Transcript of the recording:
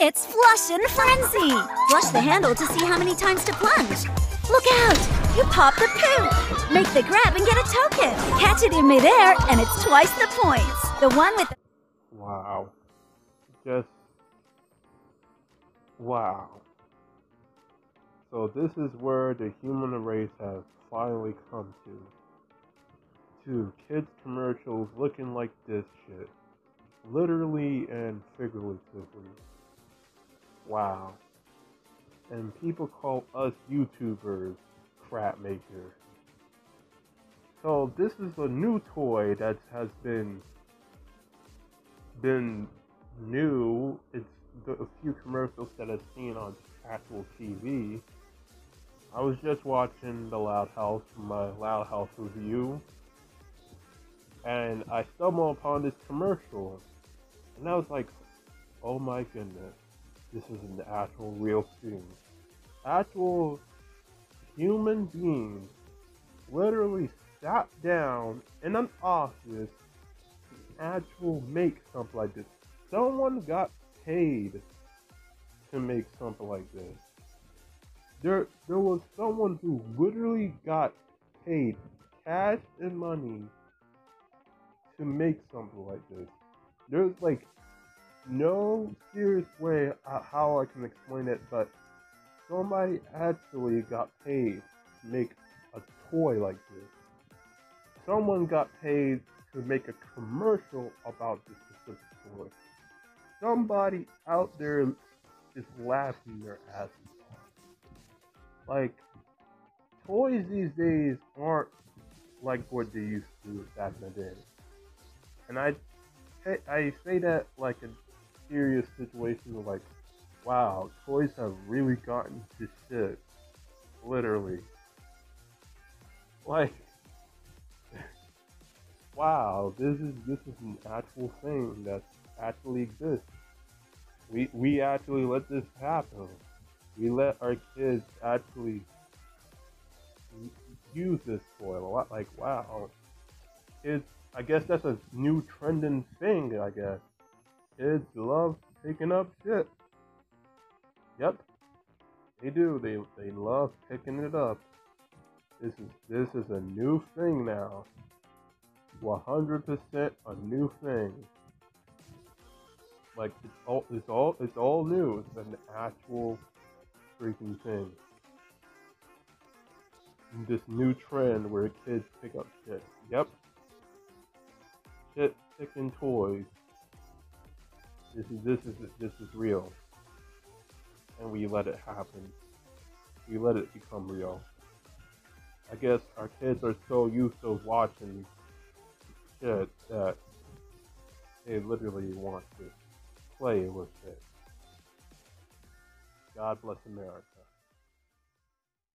It's Flushin' Frenzy! Flush the handle to see how many times to plunge. Look out! You pop the poop! Make the grab and get a token. Catch it in midair, and it's twice the points. The one with Wow. Just wow. So this is where the human race has finally come to. To kids commercials looking like this shit. Literally and figuratively. Wow. And people call us YouTubers crap makers. So this is a new toy that has been been new. It's the, a few commercials that I've seen on actual TV. I was just watching the Loud House, my Loud House review, and I stumbled upon this commercial, and I was like, "Oh my goodness, this is an actual real thing. Actual human beings literally sat down in an office actual make something like this. Someone got paid to make something like this. There, there was someone who literally got paid cash and money to make something like this. There's like no serious way how I can explain it, but somebody actually got paid to make a toy like this. Someone got paid to make a commercial about this specific toy. Somebody out there is laughing their asses off. Like, toys these days aren't like what they used to back in the day. And I, I say that like a serious situation of like, wow, toys have really gotten to shit. Literally. Like, wow, this is this is an actual thing that actually exists. We we actually let this happen. We let our kids actually use this toy a lot. Like wow, kids. I guess that's a new trending thing. I guess kids love picking up shit. Yep, they do. They they love picking it up. This is this is a new thing now. 100% a new thing. Like it's all it's all it's all new. It's an actual freaking thing. This new trend where kids pick up shit. Yep. Shit picking toys. This is this is this is real. And we let it happen. We let it become real. I guess our kids are so used to watching shit that they literally want to play with it. God bless America.